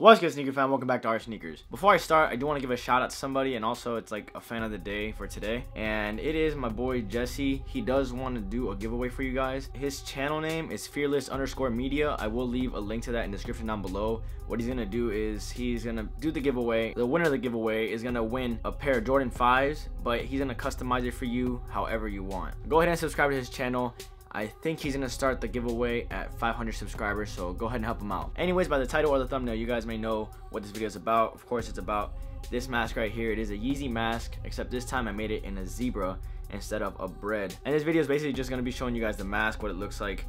What's good, sneaker fan? Welcome back to R Sneakers. Before I start, I do want to give a shout out to somebody, and also it's like a fan of the day for today, and it is my boy Jesse. He does want to do a giveaway for you guys. His channel name is fearless underscore media. I will leave a link to that in the description down below. What he's gonna do is he's gonna do the giveaway. The winner of the giveaway is gonna win a pair of Jordan 5s, but he's gonna customize it for you however you want. Go ahead and subscribe to his channel I think he's gonna start the giveaway at 500 subscribers, so go ahead and help him out. Anyways, by the title or the thumbnail, you guys may know what this video is about. Of course, it's about this mask right here. It is a Yeezy mask, except this time I made it in a zebra instead of a bred. And this video is basically just gonna be showing you guys the mask, what it looks like,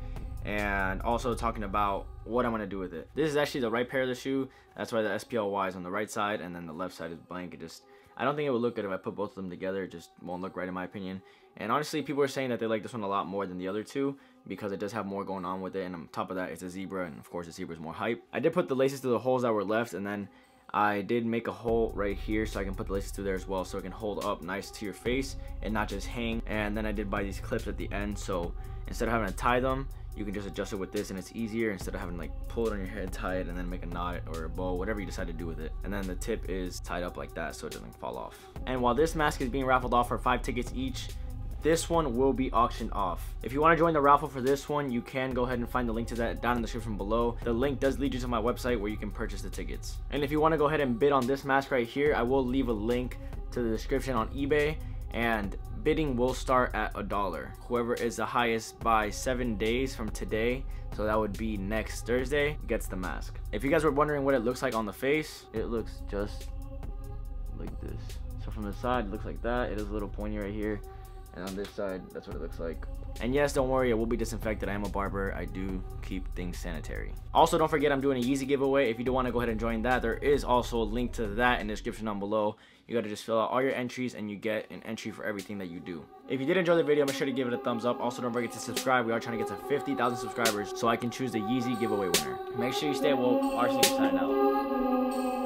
and also talking about what I'm gonna do with it. This is actually the right pair of the shoe. That's why the SPLY is on the right side, and then the left side is blank. It just I don't think it would look good if I put both of them together. It just won't look right in my opinion. And honestly, people are saying that they like this one a lot more than the other two because it does have more going on with it. And on top of that, it's a zebra, and of course, the zebra is more hype. I did put the laces to the holes that were left, and then I did make a hole right here so I can put the laces through there as well so it can hold up nice to your face and not just hang. And then I did buy these clips at the end so instead of having to tie them, you can just adjust it with this and it's easier instead of having to like pull it on your head, tie it, and then make a knot or a bow, whatever you decide to do with it. And then the tip is tied up like that so it doesn't fall off. And while this mask is being raffled off for five tickets each, this one will be auctioned off. If you want to join the raffle for this one, you can go ahead and find the link to that down in the description below. The link does lead you to my website where you can purchase the tickets. And if you want to go ahead and bid on this mask right here, I will leave a link to the description on eBay and bidding will start at a dollar. Whoever is the highest by seven days from today, so that would be next Thursday, gets the mask. If you guys were wondering what it looks like on the face, it looks just like this. So from the side, it looks like that. It is a little pointy right here and on this side that's what it looks like. And yes don't worry it will be disinfected. I am a barber. I do keep things sanitary. Also don't forget i'm doing a yeezy giveaway. If you do want to go ahead and join that there is also a link to that in the description down below. You got to just fill out all your entries and you get an entry for everything that you do. If you did enjoy the video make sure to give it a thumbs up. Also don't forget to subscribe. We are trying to get to 50,000 subscribers so i can choose the yeezy giveaway winner. Make sure you stay woke. Our signing out